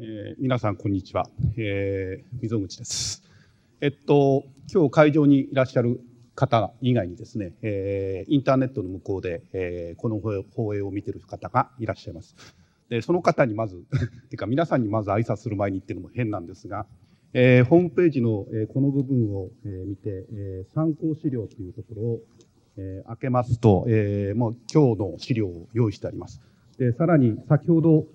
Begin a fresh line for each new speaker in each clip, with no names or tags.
えー、皆さんこんにちは、えー、溝口です。えっと今日会場にいらっしゃる方以外にですね、えー、インターネットの向こうで、えー、この放映を見てる方がいらっしゃいます。でその方にまず てか皆さんにまず挨拶する前にっていうのも変なんですが、えー、ホームページの、えー、この部分を、えー、見て、えー、参考資料というところを、えー、開けますと、えー、もう今日の資料を用意してあります。でさらに先ほど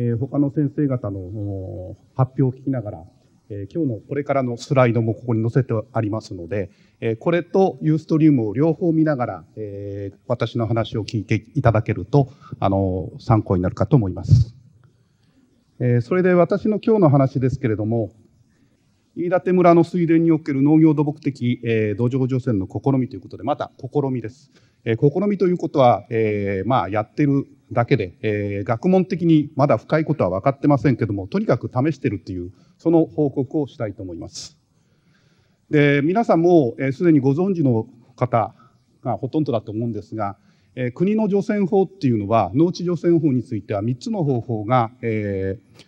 えー、他の先生方の発表を聞きながら、えー、今日のこれからのスライドもここに載せてありますので、えー、これとユーストリームを両方見ながら、えー、私の話を聞いていただけると、あの、参考になるかと思います。えー、それで私の今日の話ですけれども、飯舘村の水田における農業土木的、えー、土壌除染の試みということで、また試みです。えー、試みということは、えー、まあ、やってるだけで、えー、学問的にまだ深いことは分かってませんけども、とにかく試してるっていう、その報告をしたいと思います。で、皆さんもすで、にご存知の方がほとんどだと思うんですが、えー、国の除染法っていうのは、農地除染法については3つの方法が、えー、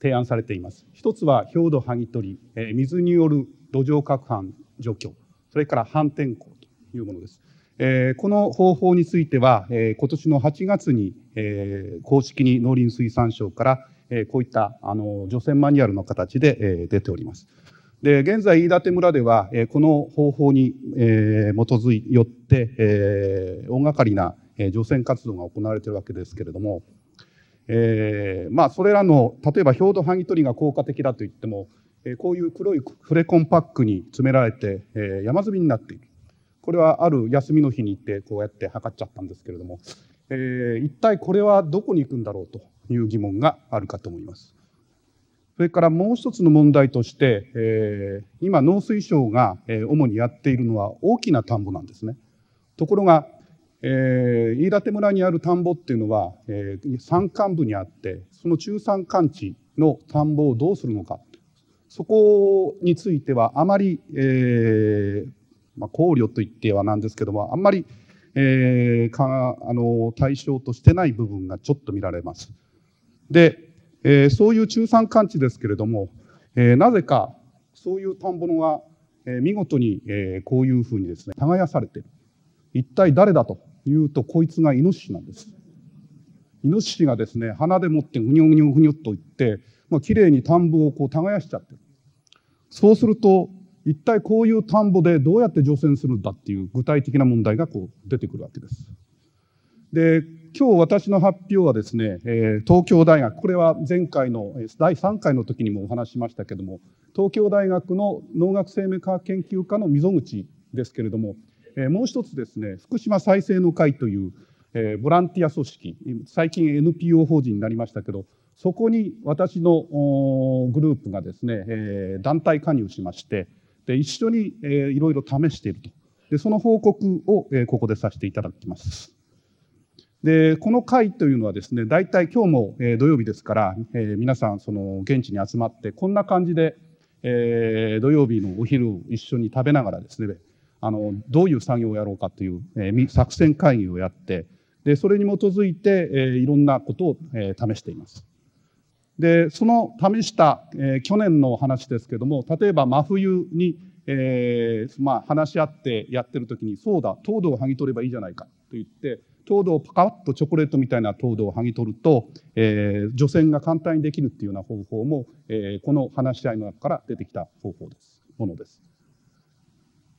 提案されています。一つは表土剥ぎ取り、えー、水による土壌攪拌除去、それから反転工というものです。えー、この方法については、えー、今年の8月に、えー、公式に農林水産省から、えー、こういったあの除染マニュアルの形で、えー、出ております。で現在飯舘村では、えー、この方法に、えー、基づいよって、えー、大掛かりな、えー、除染活動が行われているわけですけれども、えー、まあそれらの例えば表土剥ぎ取りが効果的だといっても、えー、こういう黒いフレコンパックに詰められて、えー、山積みになっている。これはある休みの日に行ってこうやって測っちゃったんですけれども、えー、一体これはどこに行くんだろうという疑問があるかと思います。それからもう一つの問題として、えー、今農水省が、主にやっているのは大きな田んぼなんですね。ところが、えー、飯舘村にある田んぼっていうのは、えー、山間部にあってその中山間地の田んぼをどうするのかそこについてはあまり、えー、まあ、考慮といってはなんですけどもあんまり、えー、かあの対象としてない部分がちょっと見られます。で、えー、そういう中山間地ですけれども、えー、なぜかそういう田んぼのが、えー、見事に、えー、こういうふうにですね耕されてる一体誰だというとこいつがイノシシなんです。イノシシがですね鼻でもってぐにょぐにょぐにょっといって、まあ綺麗に田んぼをこう耕しちゃってる。そうすると一体こういう田んぼでどうやって除染するんだっていう具体的な問題がこう出てくるわけです。で今日私の発表はですね、え東京大学これは前回の第3回の時にもお話しましたけども東京大学の農学生命科学研究科の溝口ですけれども、えもう一つですね福島再生の会という、えボランティア組織最近 NPO 法人になりましたけどそこに私のグループがですね、え団体加入しましてで一緒に、えー、いろいろ試しているとでその報告を、えー、ここでさせていただきます。でこの会というのはですね大体今日も、えー、土曜日ですから、えー、皆さんその現地に集まってこんな感じで、えー、土曜日のお昼一緒に食べながらですねあのどういう作業をやろうかという、えー、作戦会議をやってでそれに基づいて、えー、いろんなことを、えー、試しています。でその試した、えー、去年の話ですけども例えば真冬に、えーまあ、話し合ってやってる時にそうだ糖度を剥ぎ取ればいいじゃないかと言って糖度をパカッとチョコレートみたいな糖度を剥ぎ取ると、えー、除染が簡単にできるっていうような方法も、えー、この話し合いの中から出てきた方法です。ものです。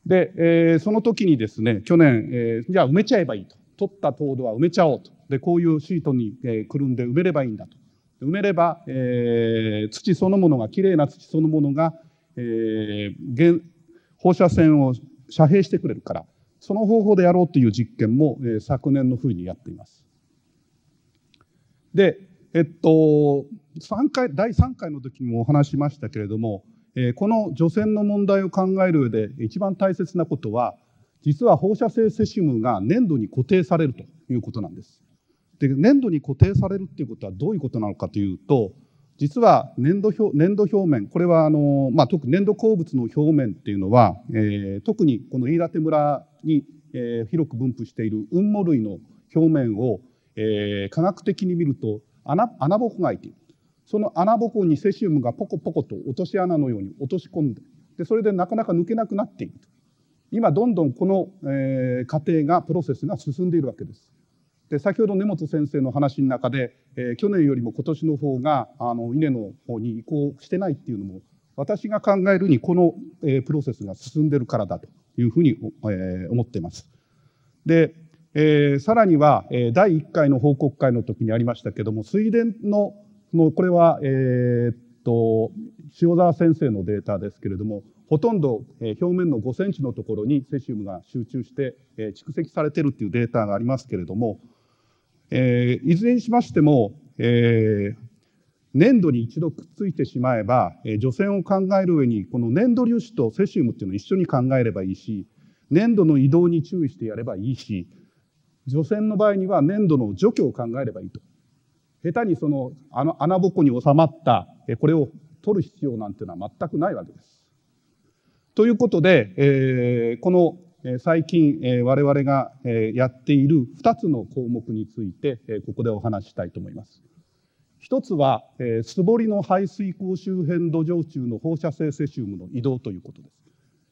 で、えー、その時にですね去年、えー、じゃあ埋めちゃえばいいと。取った糖度は埋めちゃおうと。でこういうシートに、えー、くるんで埋めればいいんだと。埋めれば、えー、土そのものがきれいな土そのものが、えー、放射線を遮蔽してくれるからその方法でやろうという実験も、えー、昨年の冬にやっています。でえっと3回第3回の時にもお話しましたけれども、えー、この除染の問題を考える上で一番大切なことは実は放射性セシウムが粘土に固定されるということなんです。で粘土に固定されるっていうことはどういうことなのかというと実は粘土表粘土表面これはあの、まあ、特に粘土鉱物の表面っていうのは、えー、特にこの飯舘村に、えー、広く分布している雲母類の表面を、えー、科学的に見ると穴穴ぼこが開いているその穴ぼこにセシウムがポコポコと落とし穴のように落とし込んででそれでなかなか抜けなくなっている今どんどんこの、えー、過程がプロセスが進んでいるわけです。で先ほど根本先生の話の中で、えー、去年よりも今年の方があの稲の方に移行してないっていうのも私が考えるにこの、えー、プロセスが進んでるからだというふうに、えー、思っています。で、えー、さらには、えー、第1回の報告会の時にありましたけども水田ののこれは、えー、っと塩沢先生のデータですけれどもほとんど表面の5センチのところにセシウムが集中して蓄積されているというデータがありますけれども、えー、いずれにしましても、えー、粘土に一度くっついてしまえば、え除染を考える上にこの粘土粒子とセシウムっていうのを一緒に考えればいいし粘土の移動に注意してやればいいし除染の場合には粘土の除去を考えればいいと下手にその穴ぼこに収まったこれを取る必要なんていうのは全くないわけです。ということで、えー、この最近、え、我々が、え、やっている2つの項目について、え、ここでお話ししたいと思います。一つは、え、素彫りの排水溝周辺土壌中の放射性セシウムの移動ということです。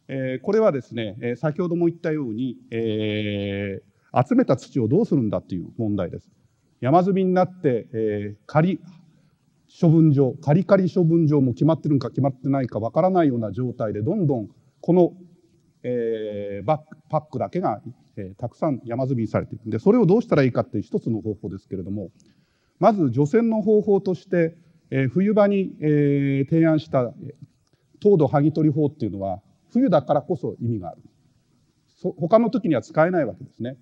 え、これはですね、え、先ほども言ったように、えー、集めた土をどうするんだっていう問題です。山積みになって、えー、仮処分場カリカリ処分場も決まってるのか決まってないかわからないような状態でどんどんこの、えー、バックパックだけが、えー、たくさん山積みされているでそれをどうしたらいいかっていう一つの方法ですけれどもまず除染の方法として、えー、冬場に、えー、提案した糖度剥ぎ取り法っていうのは冬だからこそ意味がある他の時には使えないわけですね。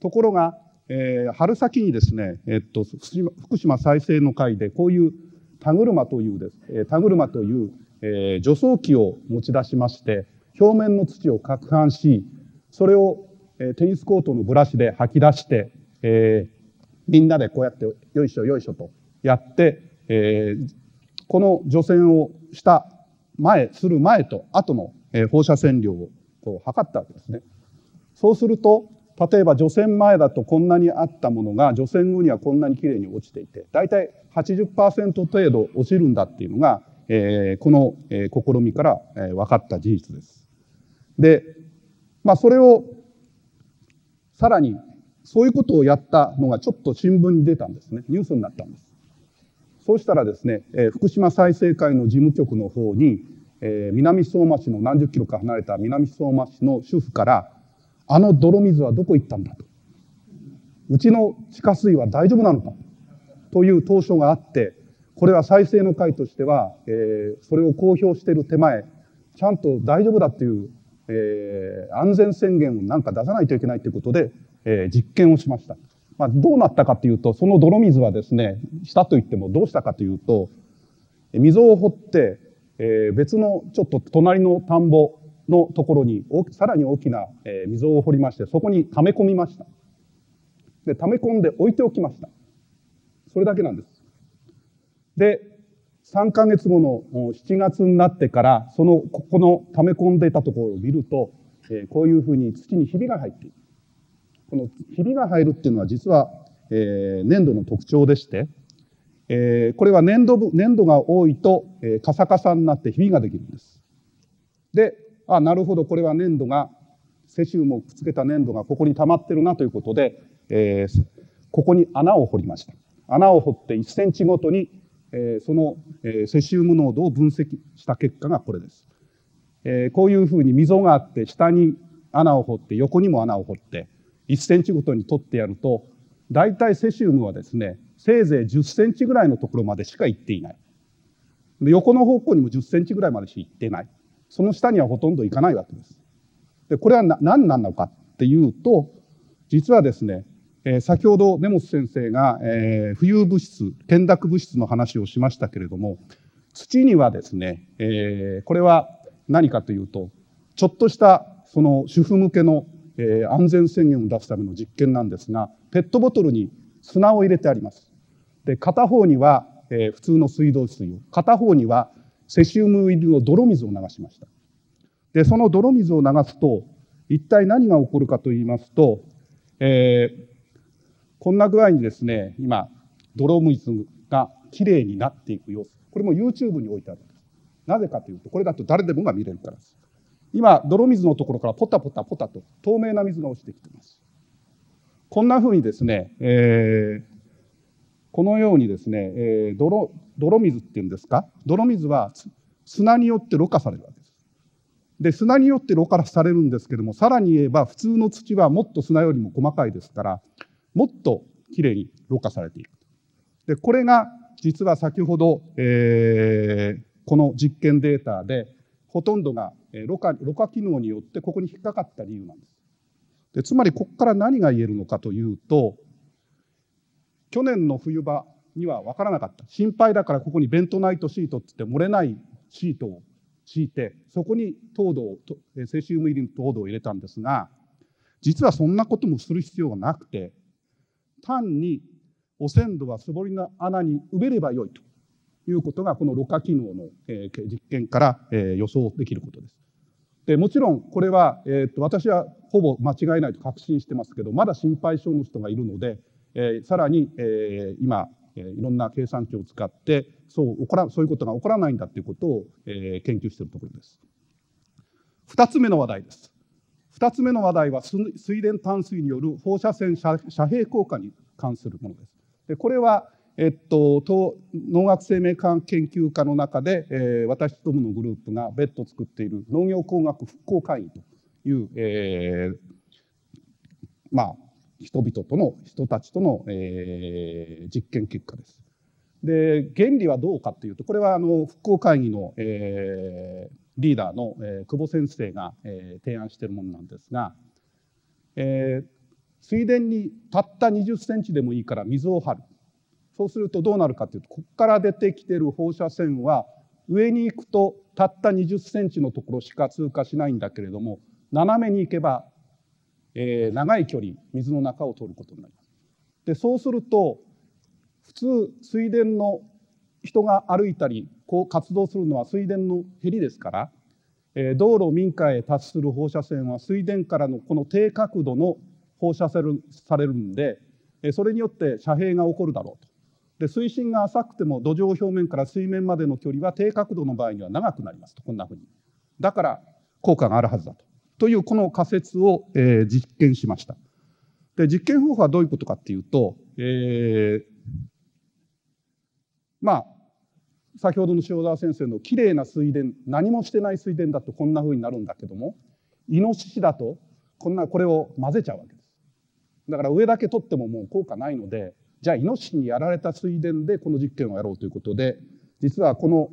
ところがえー、春先にですね、えっと、福島福島再生の会でこういう田車というです、えー、田車という、えー、除草機を持ち出しまして表面の土を攪拌しそれを、テニスコートのブラシで吐き出して、えー、みんなでこうやってよいしょよいしょとやって、えー、この除染をした前する前と後の、放射線量をこう測ったわけですね。そうすると例えば除染前だとこんなにあったものが除染後にはこんなにきれいに落ちていて大体80%程度落ちるんだっていうのが、えー、この、試みから、分かった事実です。で、まあ、それをさらにそういうことをやったのがちょっと新聞に出たんですねニュースになったんです。そうしたらですね、えー、福島再生会の事務局の方に、えー、南相馬市の何十キロか離れた南相馬市の主婦からあの泥水はどこ行ったんだと。うちの地下水は大丈夫なのかという当初があって、これは再生の会としては、えー、それを公表している手前、ちゃんと大丈夫だっていう、えー、安全宣言をなんか出さないといけないということで、えー、実験をしました。まあ、どうなったかというと、その泥水はですね、したといってもどうしたかというと、溝を掘って、えー、別のちょっと隣の田んぼのところにさらに大きな溝を掘りましてそこに溜め込みました。で溜め込んで置いておきました。それだけなんです。で3ヶ月後の7月になってからそのここの溜め込んでいたところを見るとこういうふうに土にひびが入っている。このひびが入るっていうのは実は粘土の特徴でしてこれは粘土粘土が多いとカサカサになってひびができるんです。であなるほどこれは粘土がセシウムをくっつけた粘土がここに溜まってるなということで、えー、ここに穴を掘りました。穴を掘って1センチごとに、え、その、え、セシウム濃度を分析した結果がこれです、え、こういうふうに溝があって下に穴を掘って横にも穴を掘って1センチごとに取ってやると大体セシウムはですねせいぜい10センチぐらいのところまでしか行っていない。横の方向にも10センチぐらいまでしか行ってない。その下にはほとんどいかないわけです。でこれは何なのかっていうと実はですね、えー、先ほど根本先生が、えー、浮遊物質懸濁物質の話をしましたけれども土にはですね、えー、これは何かというとちょっとしたその主婦向けの、えー、安全宣言を出すための実験なんですがペットボトルに砂を入れてあります。で片方には、えー、普通の水道水を片方にはセシウム入りの泥水を流しました。で、その泥水を流すと、一体何が起こるかと言いますと、えー、こんな具合にですね、今、泥水がきれいになっていく様子。これも YouTube に置いてあるんです。なぜかというとこれだと誰でもが見れるからです。今泥水のところからポタポタポタと透明な水が落ちてきています。こんなふうにですね、えー、このようにですね、えー、泥泥水っていうんですか？泥水は砂によってろ過されるわけです。で砂によってろ過されるんですけどもさらに言えば普通の土はもっと砂よりも細かいですからもっときれいにろ過されていくでこれが実は先ほど、えー、この実験データでほとんどがろ過ろ過機能によってここに引っかかった理由なんです。でつまりここから何が言えるのかというと去年の冬場には分からなかった心配だからここにベントナイトシートって言って漏れないシートを敷いてそこに糖度をセシウム入りの糖度を入れたんですが実はそんなこともする必要がなくて単に汚染土は素りの穴に埋めればよいということがこのろ過機能の、えー、実験から、えー、予想できることです。でもちろんこれは、えー、と私はほぼ間違いないと確信してますけどまだ心配性の人がいるので、えー、さらに、えー、今、えー、いろんな計算機を使ってそう起こらそういうことが起こらないんだということを、えー、研究しているところです。2つ目の話題です。2つ目の話題は水田淡水による放射線遮蔽効果に関するものです。でこれはえっと、農学生命科研究科の中で、えー、私どものグループが別途作っている農業工学復興会議という、えー、まあ人々との人たちとの、えー、実験結果です。で原理はどうかというとこれはあの復興会議の、えー、リーダーの、久保先生が、提案しているものなんですが、えー、水田にたった20センチでもいいから水を張るそうするとどうなるかというとここから出てきてる放射線は上に行くとたった20センチのところしか通過しないんだけれども斜めに行けば、えー、長い距離水の中を通ることになります。でそうすると普通水田の人が歩いたりこう活動するのは水田のへりですから、えー、道路民家へ達する放射線は水田からのこの低角度の放射されるんでそれによって遮蔽が起こるだろうと。で水深が浅くても土壌表面から水面までの距離は低角度の場合には長くなりますと。こんなふうに。だから効果があるはずだと。というこの仮説を、えー、実験しました。で実験方法はどういうことかっていうと、えー、まあ先ほどの塩沢先生のきれいな水田何もしてない水田だとこんなふうになるんだけどもイノシシだとこんなこれを混ぜちゃうわけですだから上だけ取ってももう効果ないのでじゃあイノシシにやられた水田でこの実験をやろうということで実はこの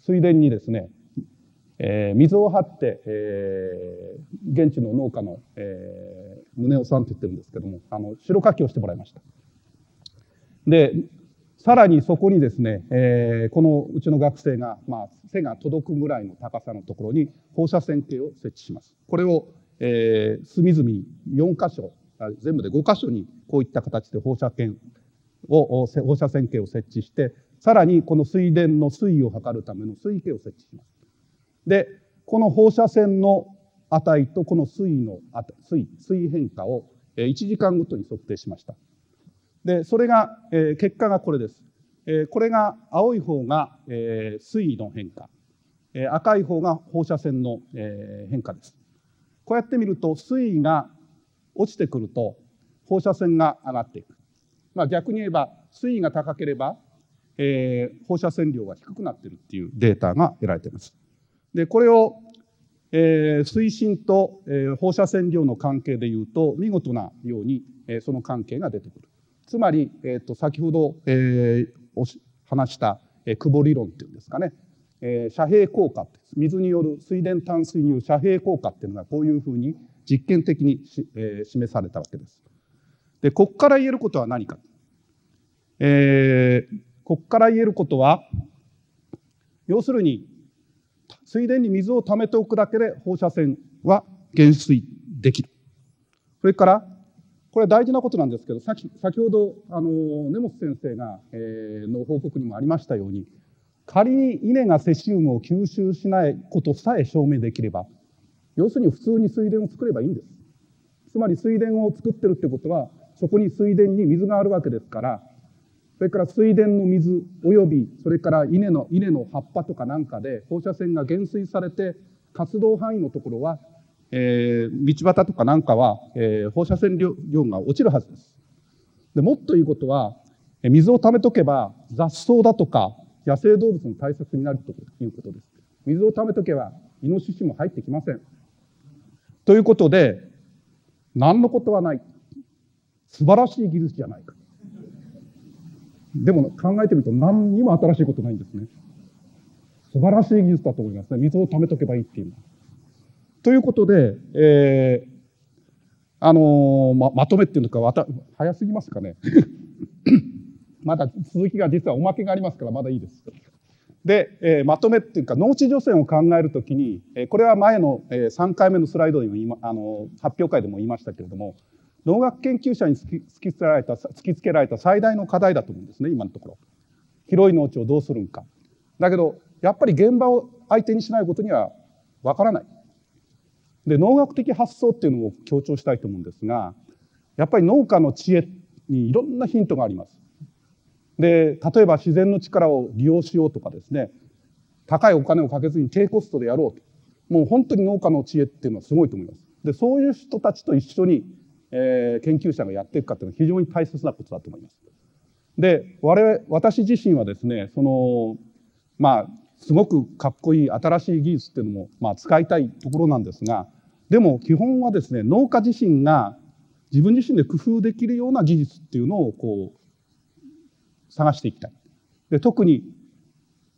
水田にですね、えー、水を張って、えー、現地の農家の、えー、宗男さんって言ってるんですけどもあの白かきをしてもらいました。でさらにそこにですね、えー、このうちの学生が、まあ、背が届くぐらいの高さのところに放射線計を設置します。これを、えー、隅々4箇所全部で5箇所にこういった形で放射線を放射線計を設置してさらにこの水田の水位を測るための水位計を設置します。でこの放射線の値とこの水位の水水位変化を1時間ごとに測定しました。でそれが、え結果がこれです。えこれが青い方が、え水位の変化、え赤い方が放射線の、え変化です。こうやって見ると水位が落ちてくると放射線が上がっていく。まあ、逆に言えば水位が高ければ、えー、放射線量が低くなっているっていうデータが得られています。でこれを、えー、水深と、えー、放射線量の関係でいうと見事なように、えー、その関係が出てくる。つまり、えーと、先ほど、えー、話した、えー、久保理論っていうんですかね、えー、遮蔽効果水による水田淡水による遮蔽効果っていうのがこういうふうに実験的にし、えー、示されたわけです。で、ここから言えることは何か。えー、ここから言えることは、要するに、水田に水を溜めておくだけで放射線は減衰できる。それから、これは大事なことなんですけど、先先ほど、あの、根本先生が、えー、の報告にもありましたように、仮に稲がセシウムを吸収しないことさえ証明できれば、要するに普通に水田を作ればいいんです。つまり水田を作ってるってことは、そこに水田に水があるわけですから、それから水田の水及びそれから稲の稲の葉っぱとかなんかで放射線が減衰されて活動範囲のところは、えー、道端とかなんかは、えー、放射線量が落ちるはずです。でもっということは水を溜めとけば雑草だとか野生動物の対策になるということです。水を溜めとけばイノシシも入ってきません。ということで何のことはない。素晴らしい技術じゃないか。でも考えてみると何にも新しいことないんですね。素晴らしい技術だと思いますね。水を溜めとけばいいっていうのは。ということで、えー、あのー、ま、まとめっていうのか、わた、早すぎますかね。まだ続きが実はおまけがありますから、まだいいです。で、えー、まとめっていうか、農地除染を考えるときに、えー、これは前の、えー、3回目のスライドでも今、あの発表会でも言いましたけれども、農学研究者に突き突きつけられた突きつけられた最大の課題だと思うんですね今のところ広い農地をどうするんかだけどやっぱり現場を相手にしないことにはわからないで農学的発想っていうのを強調したいと思うんですがやっぱり農家の知恵にいろんなヒントがあります。で例えば自然の力を利用しようとかですね高いお金をかけずに低コストでやろうと。もう本当に農家の知恵っていうのはすごいと思います。でそういう人たちと一緒にえー、研究者がやっていくかというのは非常に大切なことだと思います。で我々私自身はですねそのまあすごくかっこいい新しい技術っていうのも、まあ、使いたいところなんですがでも基本はですね農家自身が自分自身で工夫できるような技術っていうのをこう探していきたい。で特に、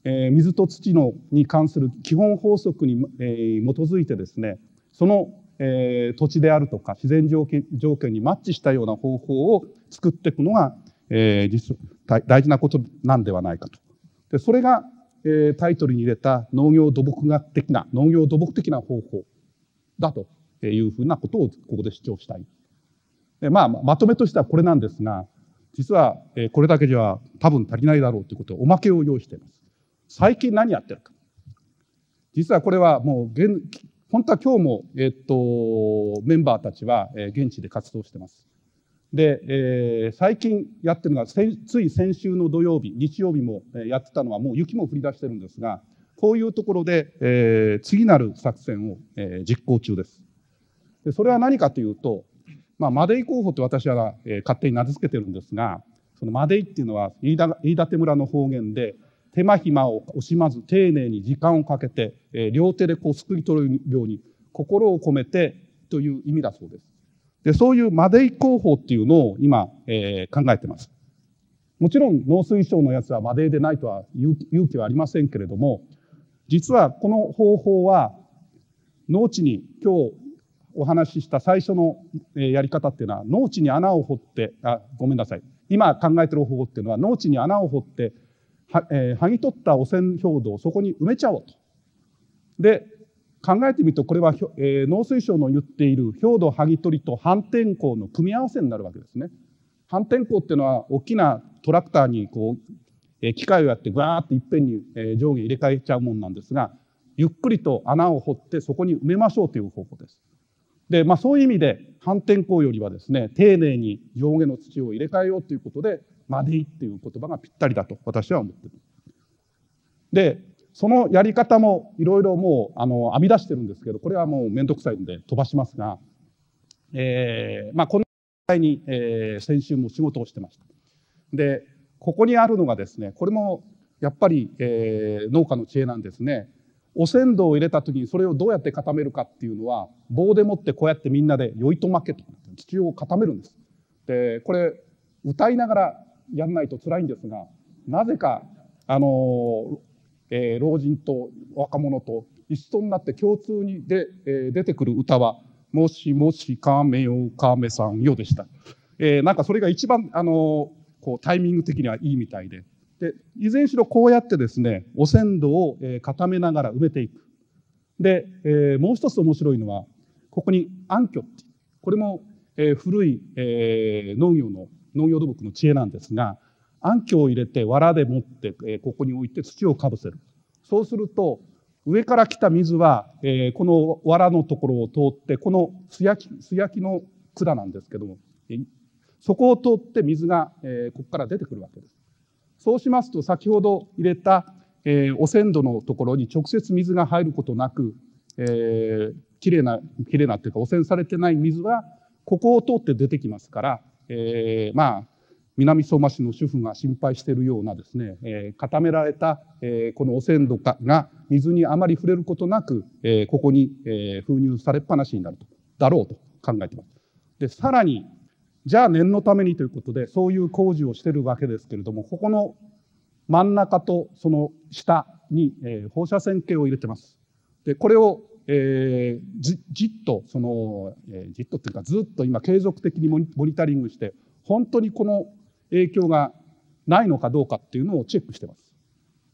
えー、水と土のに関する基本法則に、えー、基づいてですねそのえー、土地であるとか自然条件条件にマッチしたような方法を作っていくのが、えー、実大事なことなんではないかと。でそれが、えー、タイトルに入れた農業土木学的な農業土木的な方法だというふうなことをここで主張したい。でまあまとめとしてはこれなんですが実は、これだけじゃ多分足りないだろうということをおまけを用意しています。最近何やってるか。実はこれはもう現本当は今日も、えっと、メンバーたちは、現地で活動してます。で、えー、最近やってるのがつい先週の土曜日日曜日もやってたのはもう雪も降り出してるんですがこういうところで、えー、次なる作戦を、えー、実行中ですでそれは何かというと、まあ、マデイ候補って私は、えー、勝手に名付けてるんですがそのマデイっていうのは飯舘村の方言で手間暇を惜しまず丁寧に時間をかけて、えー、両手でこうすくい取るように心を込めてという意味だそうです。で、そういうマデイ工法っていうのを今、えー、考えてます。もちろん農水省のやつはマデイでないとは勇気はありませんけれども、実はこの方法は農地に今日お話しした最初のやり方っていうのは農地に穴を掘ってあごめんなさい今考えてる方法っていうのは農地に穴を掘っては、えー、剥ぎ取った汚染表土をそこに埋めちゃおうと。で考えてみるとこれは、えー、農水省の言っている表土剥ぎ取りと反転校の組み合わせになるわけですね。反転校っていうのは大きなトラクターにこう、え、機械をやってぐわーっていっぺんに、え、上下入れ替えちゃうもんなんですがゆっくりと穴を掘ってそこに埋めましょうという方法です。で、まあ、そういう意味で反転校よりはですね丁寧に上下の土を入れ替えようということでマディっていう言葉がぴったりだと私は思ってる。で、そのやり方もいろいろもうあの編み出してるんですけど、これはもうめんどくさいんで飛ばしますが、えー、まあこの際に、えー、先週も仕事をしてました。で、ここにあるのがですね、これもやっぱり、えー、農家の知恵なんですね。汚染土を入れた時にそれをどうやって固めるかっていうのは棒でもってこうやってみんなでよいと負けと土を固めるんです。でこれ歌いながらやんないと辛いんですがなぜかあの、えー、老人と若者と一緒になって共通にで、えー、出てくる歌は「もしもし亀よ亀さんよ」でした。えー、なんかそれが一番あのこうタイミング的にはいいみたいででいずれにしろこうやってですね汚染土を、え、固めながら埋めていく。で、えー、もう一つ面白いのはここに暗渠ってこれも、えー、古い、えー、農業の農業土木の知恵なんですが暗渠を入れて藁で持って、えここに置いて土をかぶせるそうすると上から来た水は、えこの藁のところを通ってこの素焼き素焼きの管なんですけどもそこを通って水が、えここから出てくるわけです。そうしますと先ほど入れた、えー、汚染土のところに直接水が入ることなく、えー、きれいなきれいなっていうか汚染されてない水はここを通って出てきますから、えー、まあ南相馬市の主婦が心配しているようなですね、えー、固められた、えー、この汚染土が水にあまり触れることなく、えー、ここに、えー、封入されっぱなしになるとだろうと考えています。でさらにじゃあ念のためにということでそういう工事をしてるわけですけれどもここの真ん中とその下に、えー、放射線計を入れてます。でこれをえー、じじっとその、えー、じっとっていうかずっと今継続的にモニタリングして本当にこの影響がないのかどうかっていうのをチェックしてます。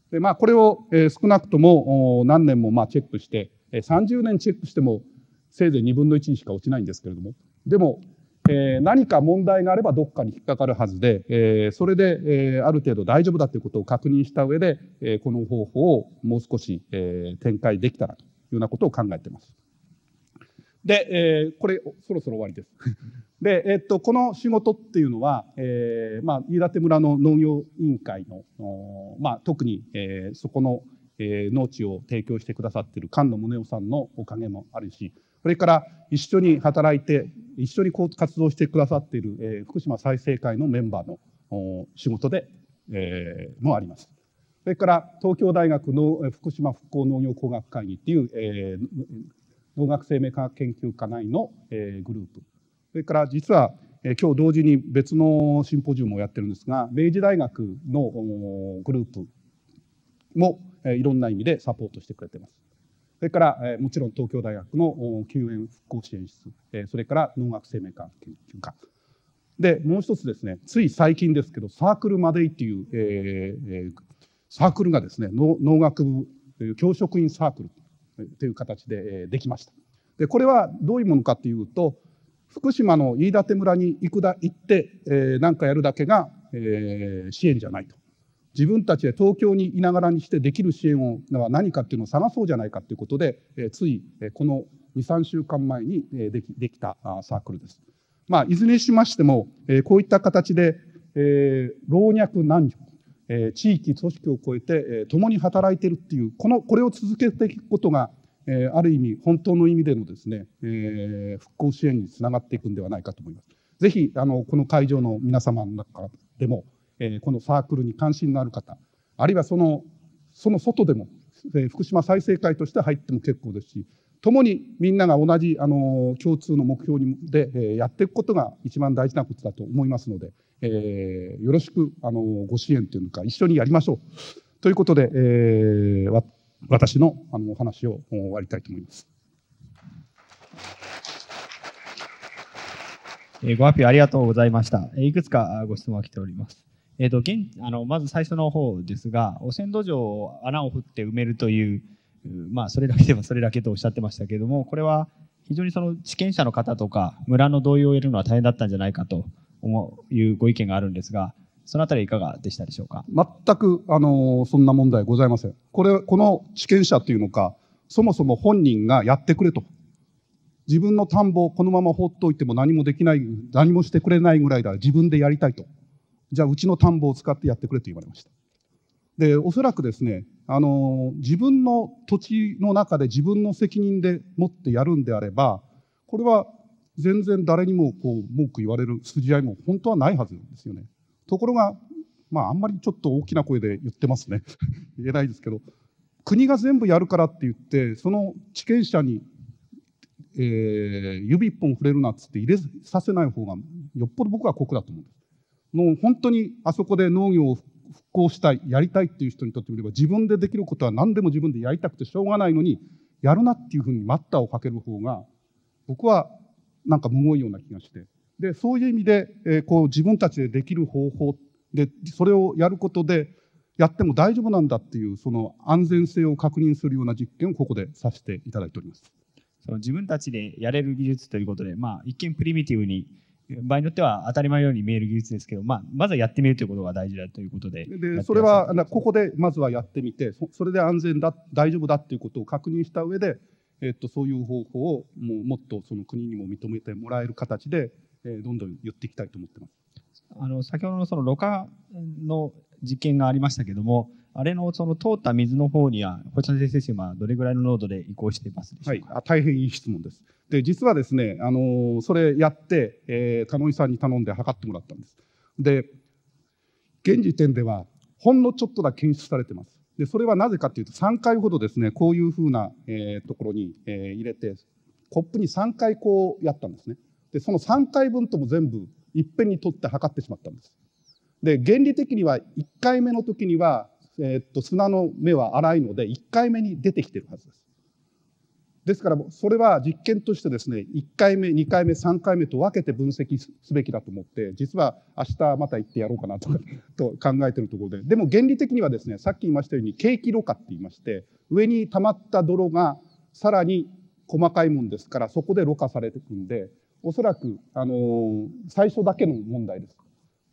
でまあこれを、えー、少なくとも何年もまあチェックして、えー、30年チェックしてもせいぜい2分の1にしか落ちないんですけれどもでも、えー、何か問題があればどっかに引っかかるはずで、えー、それで、えー、ある程度大丈夫だということを確認した上で、えー、この方法をもう少し、えー、展開できたらというようなことを考えています。で、えー、これそろそろ終わりです。で、えっと、この仕事っていうのは、えー、まあ、飯舘村の農業委員会の、まあ、特に、えー、そこの、えー、農地を提供してくださっている菅野宗男さんのおかげもあるし、それから一緒に働いて、一緒にこう活動してくださっている、えー、福島再生会のメンバーの仕事で、えー、もあります。それから東京大学の福島復興農業工学会議っていう、えー、農学生命科学研究科内の、えー、グループそれから実は、えー、今日同時に別のシンポジウムをやってるんですが明治大学のグループも、えー、いろんな意味でサポートしてくれてます。それから、え、もちろん東京大学の救援復興支援室、え、それから農学生命科学研究科でもう一つですねつい最近ですけどサークルマデイっていう、えー、サークルがですね農学部教職員サークルという形でできました。でこれはどういうものかというと福島の飯舘村に行くだ行って何、えー、かやるだけが、えー、支援じゃないと。自分たちで東京にいながらにしてできる支援を何かっていうのを探そうじゃないかということで、え、ついこの23週間前にできできたサークルです。まあ、いずれにしましても、え、こういった形で、え、老若男女え地域組織を超えて、え共に働いているっていうこのこれを続けていくことが、えある意味本当の意味でのですね、え復興支援につながっていくんではないかと思います。ぜひあのこの会場の皆様の中でも、えこのサークルに関心のある方あるいはそのその外でも、え福島再生会として入っても結構ですし共にみんなが同じあの共通の目標にで、えー、やっていくことが一番大事なことだと思いますので、えー、よろしくあのご支援というのか一緒にやりましょうということで、えー、わ私のあのお話を終わりたいと思います。
ご発表ありがとうございました。いくつかご質問が来ております。えーと、現あのまず最初の方ですが、汚染土壌を穴を掘って埋めるというまあ、それだけではそれだけとおっしゃってましたけれども、これは非常にその地権者の方とか、村の同意を得るのは大変だったんじゃないかというご意見があるんですが、そのあたりいかがでしたでしょうか？
全く、あの、そんな問題ございません。これ、この地権者というのか、そもそも本人がやってくれと。自分の田んぼをこのまま放っておいても何もできない、何もしてくれないぐらいだら自分でやりたいと。じゃあ、うちの田んぼを使ってやってくれと言われました。で、おそらくですね、あの、自分の土地の中で自分の責任でもってやるんであれば、これは全然誰にもこう文句言われる筋合いも本当はないはずなんですよね。ところが、まああんまりちょっと大きな声で言ってますね。言えないですけど、国が全部やるからって言って、その地権者に、えー、指一本触れるなっつって入れさせない方がよっぽど僕は酷だと思うんです。もう本当にあそこで農業を復興したい、やりたいっていう人にとってみれば、自分でできることは何でも自分でやりたくてしょうがないのに、やるなっていうふうに待ったをかける方が、僕はなんかむごいような気がして。で、そういう意味で、えー、こう自分たちでできる方法で、それをやることで、やっても大丈夫なんだっていう、その安全性を確認するような実験をここでさせていただいております。
その自分たちでやれる技術ということで、まあ、一見プリミティブに場合によっては当たり前のように見える技術ですけど、まあ、まずはやってみるということが大事だということで
でそれはここでまずはやってみてそれで安全だ大丈夫だっていうことを確認した上で、えっと、そういう方法をもうもっとその国にも認めてもらえる形で、えー、どんどん言っていきたいと思ってます。
あの先ほどのそのろ過の実験がありましたけども、あれのその通った水の方には放射性セシウムはどれぐらいの濃度で移行しています。
はい、あ大変いい質問です。で実はですね、あのそれやって、えー、田野井さんに頼んで測ってもらったんです。で現時点ではほんのちょっとだけ検出されてます。でそれはなぜかというと3回ほどですねこういうふうな、えー、ところに、えー、入れてコップに3回こうやったんですね。でその3回分とも全部いっぺんに取って測ってしまったんです。で原理的には1回目の時には、えー、っと砂の目は粗いので1回目に出てきてるはずです。ですからそれは実験としてですね1回目2回目3回目と分けて分析すべきだと思って実は明日また行ってやろうかなと と考えてるところででも原理的にはですねさっき言いましたように景気ろ過って言いまして上に溜まった泥がさらに細かいもんですからそこでろ過されていくんでおそらくあの最初だけの問題です。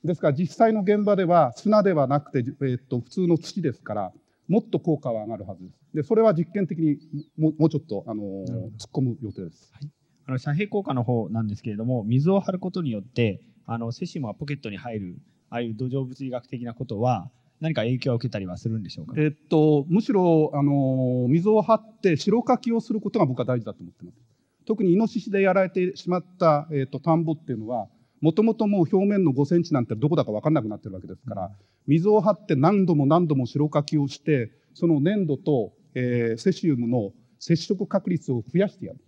ですから実際の現場では砂ではなくて、えー、っと普通の土ですからもっと効果は上がるはずです。でそれは実験的にももうちょっとあの突っ込む予定です。
はい、あの遮蔽効果の方なんですけれども水を張ることによってあのセシウムはポケットに入るああいう土壌物理学的なことは何か影響を受けたりはするんでしょうか、
えっと、むしろあの水を張って白かきをすることが僕は大事だと思ってます。特にイノシシでやられてしまった、えっと、田んぼっていうのはもともともう表面の5センチなんてどこだか分かんなくなってるわけですから水を張って何度も何度も白かきをしてその粘土と、えー、セシウムの接触確率を増やしてやる。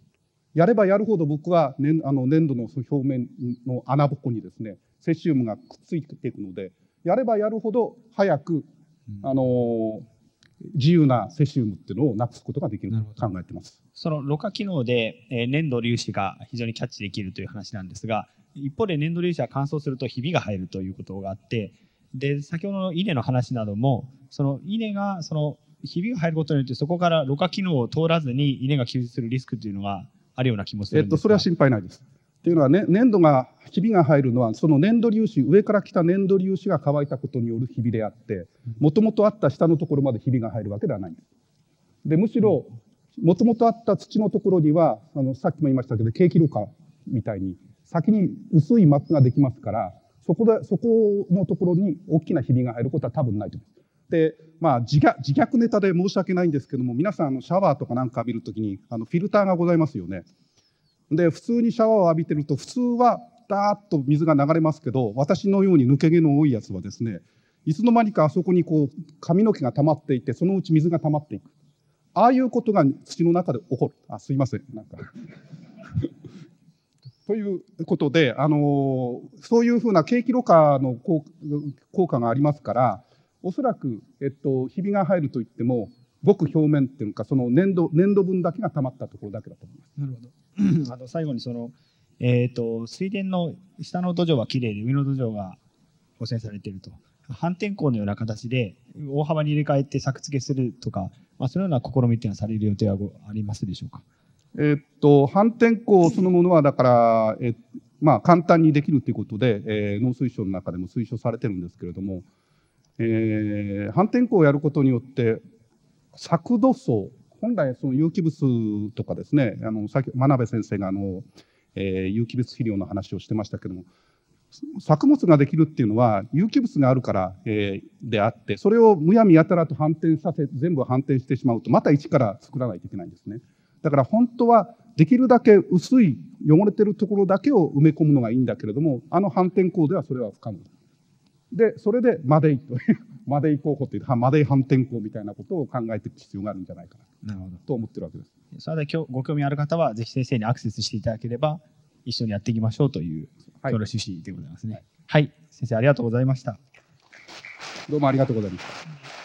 やればやるほど僕は、ね、あの粘土の表面の穴ぼこにですねセシウムがくっついていくのでやればやるほど早く、あの自由なセシウムっていうのをなくすことができると考えてます。
そのろ過機能で、えー、粘土粒子が非常にキャッチできるという話なんですが一方で粘土粒子は乾燥するとひびが入るということがあってで先ほどの稲の話などもその稲がそのひびが入ることによってそこからろ過機能を通らずに稲が吸収するリスクというのがあるような気もする
んですえっと、それは心配ないです。っていうのは、ね、粘土がひびが入るのはその粘土粒子上から来た粘土粒子が乾いたことによるひびであってもともとあった下のところまでひびが入るわけではないんです。でむしろもともとあった土のところにはあのさっきも言いましたけど景気ろ過みたいに先に薄い膜ができますからそこでそこのところに大きなひびが入ることは多分ないと思います。でまあ自虐自虐ネタで申し訳ないんですけども皆さんのシャワーとかなんか浴びるときにあのフィルターがございますよね。で普通にシャワーを浴びてると普通はダーッと水が流れますけど私のように抜け毛の多いやつはですねいつの間にかあそこにこう髪の毛が溜まっていてそのうち水が溜まっていくああいうことが土の中で起こるあすいませんなんかということで、あのそういうふうな景気ろ過の効果がありますからおそらく、えっと、ひびが入るといってもごく表面っていうかその粘土粘土分だけが溜まったところだけだと思います。
なるほど あの最後にその、えーと、水田の下の土壌はきれいで上の土壌が汚染されていると反転校のような形で大幅に入れ替えて作付けするとか、まあ、そのような試みっていうのはされる予定はありますでしょうか？
えっと、反転校そのものは、だから、えまあ、簡単にできるということで、え、農水省の中でも推奨されてるんですけれども、え、反転校をやることによって、作土層、本来その有機物とかですね、あのさっき真鍋先生があの、え、有機物肥料の話をしてましたけども、作物ができるっていうのは有機物があるから、えー、であってそれをむやみやたらと反転させ全部反転してしまうとまた一から作らないといけないんですね。だから本当はできるだけ薄い汚れてるところだけを埋め込むのがいいんだけれどもあの反転工ではそれは不可能でそれでマデイというマデイ候補というマデイ反転工みたいなことを考えていく必要があるんじゃないかなと思ってるわけです。
それで今日ご興味ある方はぜひ先生にアクセスしていただければ一緒にやっていきましょうという今日の趣旨でございますね。はい、はい、先生ありがとうございました。
どうもありがとうございました。